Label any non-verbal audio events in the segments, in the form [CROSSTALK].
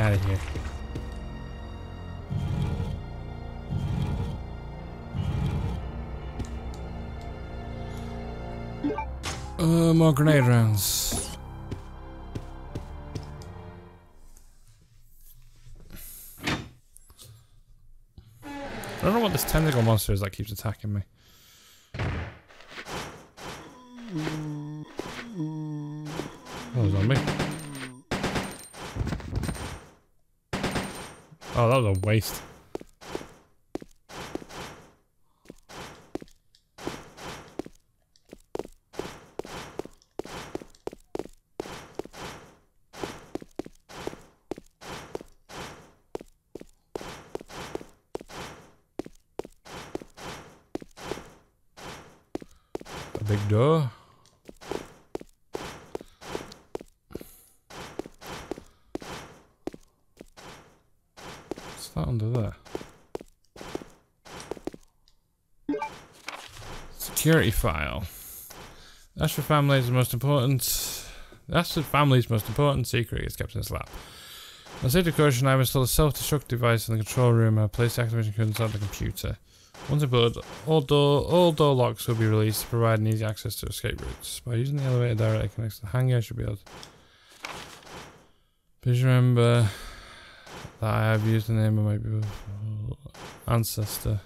Out of here. Uh, more grenade rounds. I don't know what this tentacle monster is that keeps attacking me. Oh, zombie. Oh, that was a waste. A big door. Under there? Security file. The Ashford family's most important. That's the family's most important secret is kept in this lab. As a caution, I've installed a self-destruct device in the control room and placed the activation code inside the computer. Once installed, all door all door locks will be released to provide an easy access to escape routes. By using the elevator directly connects to the hangar, I should be able to. Please remember that I have used the name of my beautiful ancestor.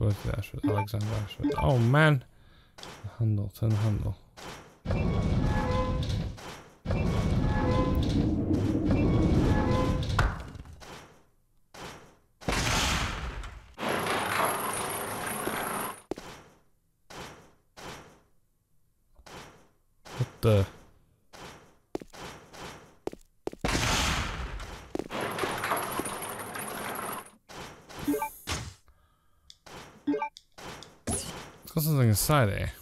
Alexander Ashford. Oh man! Handle, turn the handle. There's got something inside there.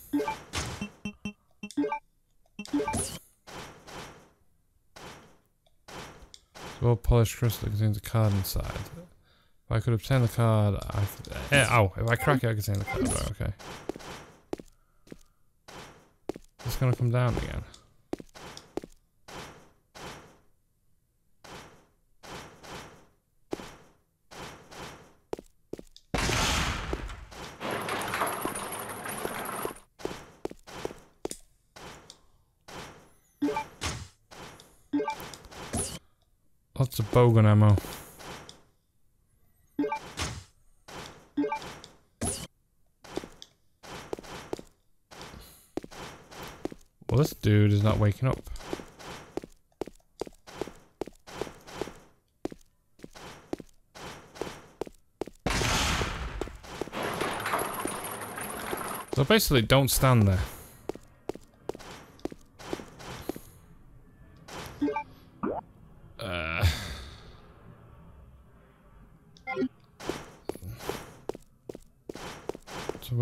Well polished crystal that contains a card inside. If I could obtain the card, I could, eh, ow, if I crack it I can obtain the card, okay. It's gonna come down again. Lots of bowgun ammo. Well, this dude is not waking up. So basically, don't stand there.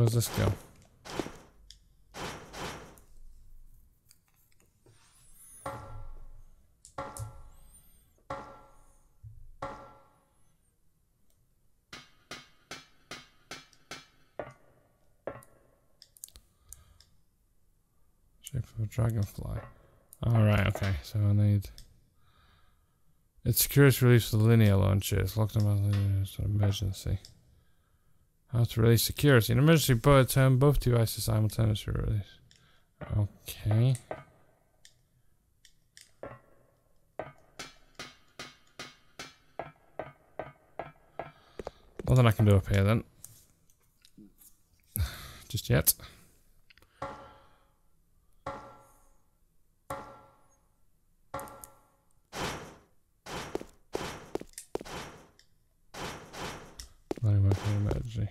Where's this go? Shape of a dragonfly. Alright, okay, so I need... It secures release the linear launcher. It's locked on an emergency. Oh, How to release security. An emergency bullet turn both devices simultaneously release. Okay. Nothing I can do up here then. [SIGHS] Just yet. Emergency.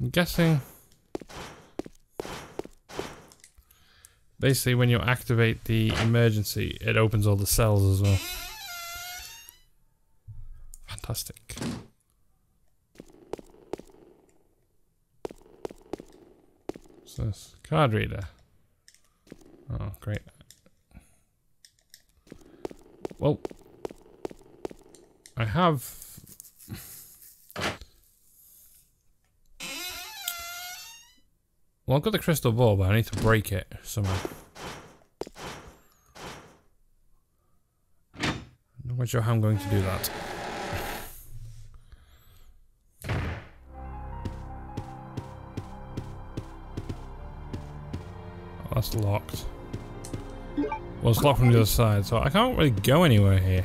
I'm guessing. Basically, when you activate the emergency, it opens all the cells as well. Fantastic. What's this? Card reader. Oh, great. Well, I have. Well, I've got the crystal ball, but I need to break it somehow. not sure how I'm going to do that. Oh, that's locked. Well, it's locked from the other side, so I can't really go anywhere here.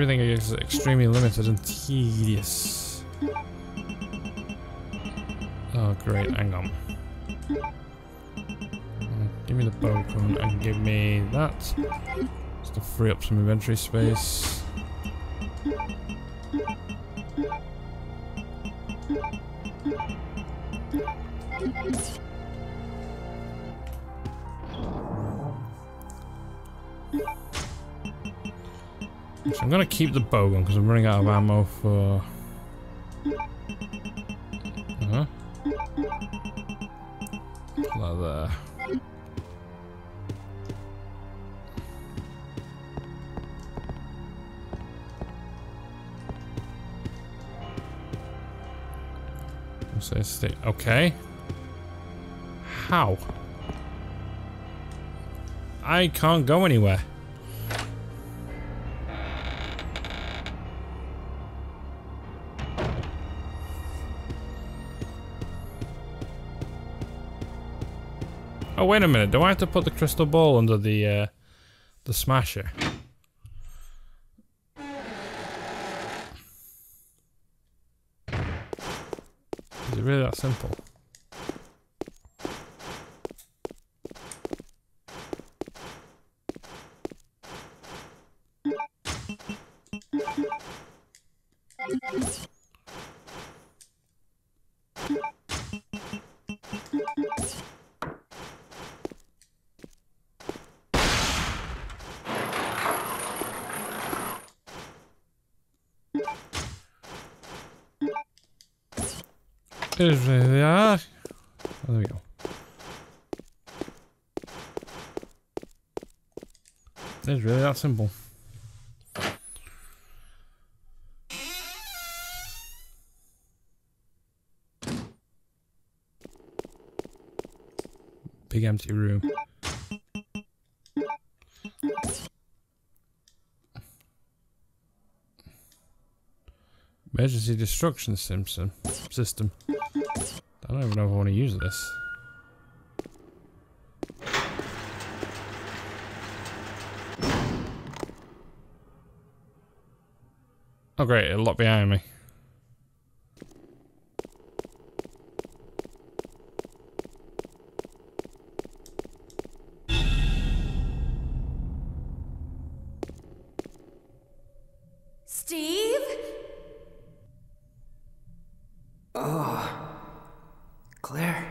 Everything is extremely limited and tedious. Oh great, hang on. Mm, give me the bowgun and give me that. Just to free up some inventory space. So I'm gonna keep the bowgun because I'm running out of ammo for. Uh huh. That there. Stay. Okay. How? I can't go anywhere. Oh, wait a minute. Do I have to put the crystal ball under the, uh, the smasher? Is it really that simple? Really that? Oh, there we go. It's really that simple. Big empty room. Emergency destruction system. System. I don't even know if I want to use this. Oh great, it locked behind me. Steve? Claire.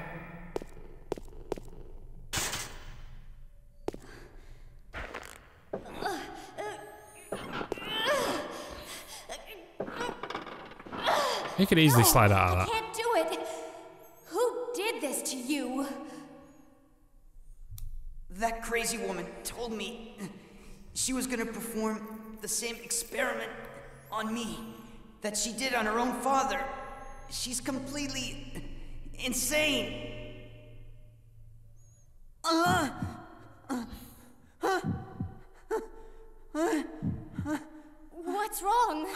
He could easily No, slide out of that. I can't do it. Who did this to you? That crazy woman told me she was gonna perform the same experiment on me that she did on her own father. She's completely insane. Uh, What's wrong?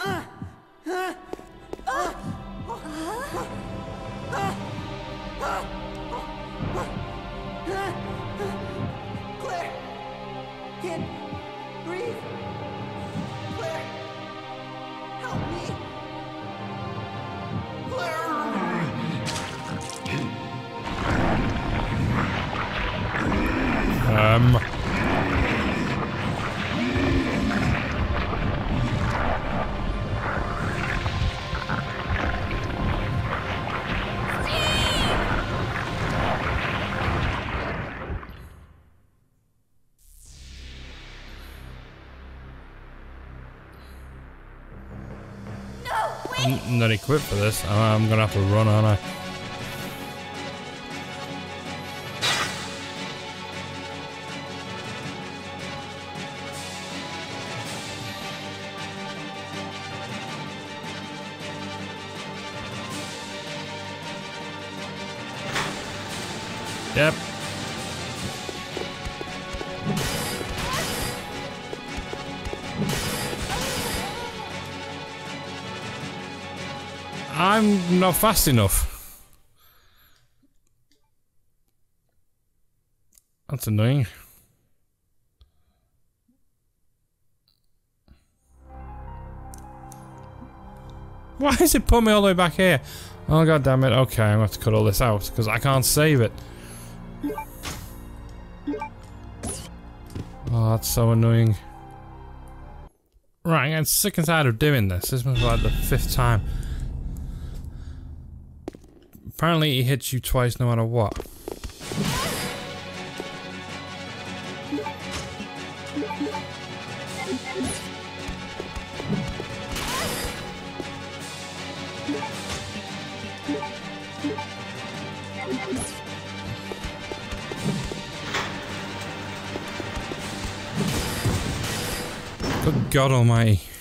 Claire! Can't breathe! Um. I'm not equipped for this. I'm gonna have to run, aren't I? Yep. I'm not fast enough. That's annoying. Why is it put me all the way back here? Oh god damn it. Okay, I'm gonna have to cut all this out because I can't save it. That's so annoying. Right, I'm getting sick and tired of doing this. This be like the fifth time. Apparently he hits you twice no matter what. Good God Almighty.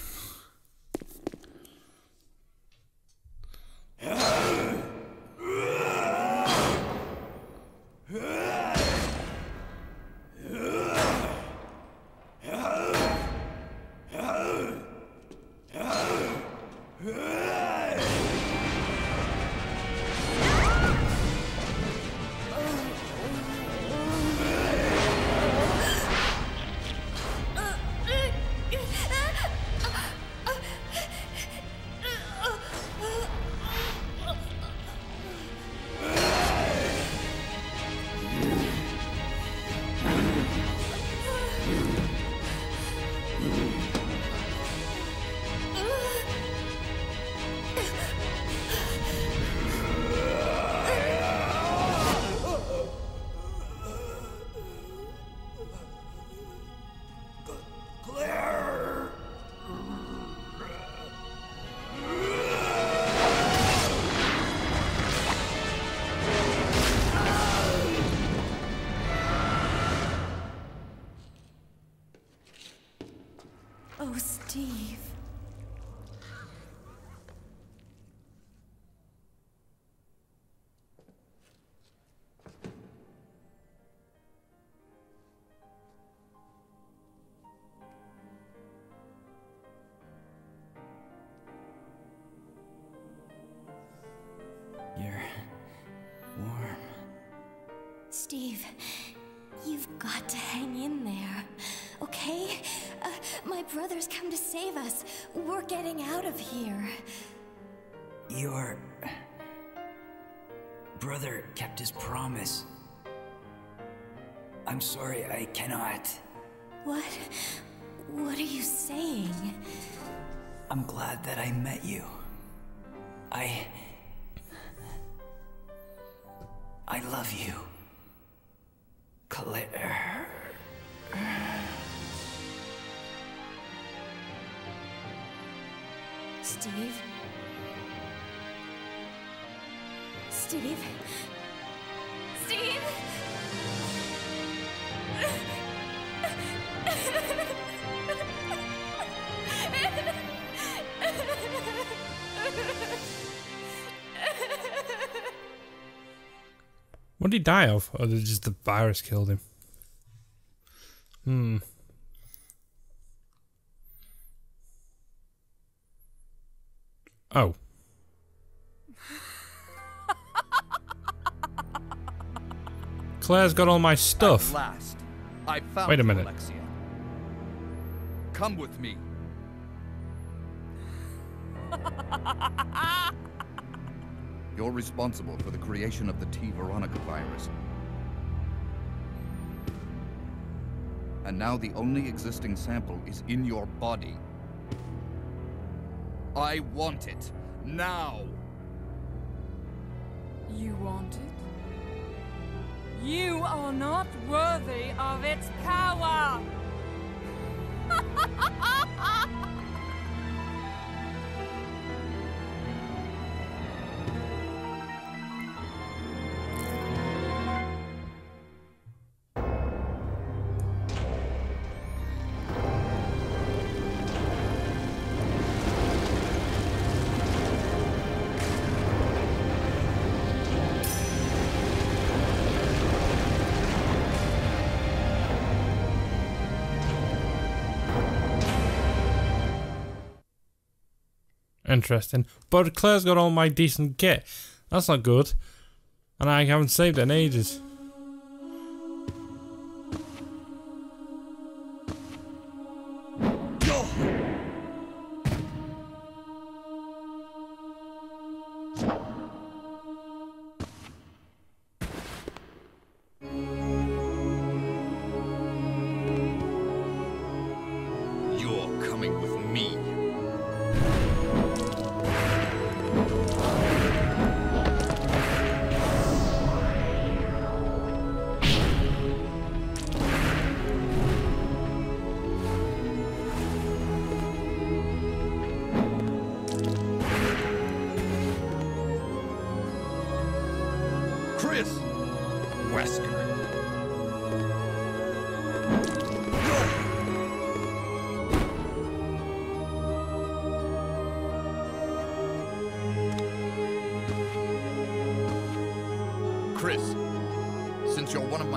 Got to hang in there, okay? Uh, my brother's come to save us. We're getting out of here. Your brother kept his promise. I'm sorry, I cannot. What? What are you saying? I'm glad that I met you. I. I love you. Steve? Steve? Steve? What did he die of? Or did just the virus killed him? Hmm. Oh. Claire's got all my stuff. At last, I found Wait a minute. Alexia. Come with me. [LAUGHS] You're responsible for the creation of the T. Veronica virus. And now the only existing sample is in your body. I want it. Now! You want it? You are not worthy of its power! [LAUGHS] Interesting. But Claire's got all my decent kit. That's not good. And I haven't saved it in ages.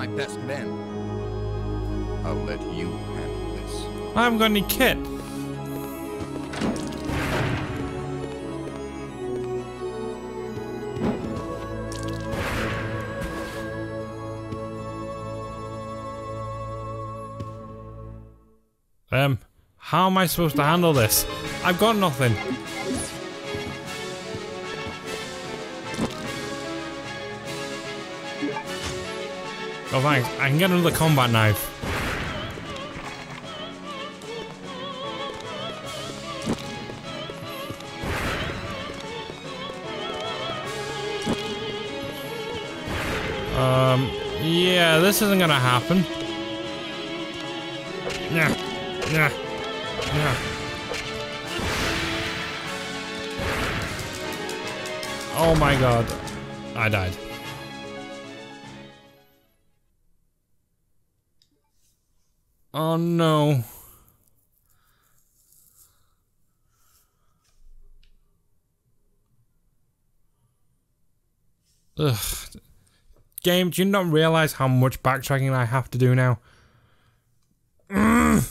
My best men, I'll let you handle this. I haven't got any kit. Um, how am I supposed to handle this? I've got nothing. Oh thanks, I can get another combat knife. Um, yeah, this isn't gonna happen. Yeah, yeah, yeah. Oh my god. I died. Oh no. Ugh. Game, do you not realize how much backtracking I have to do now? Ugh.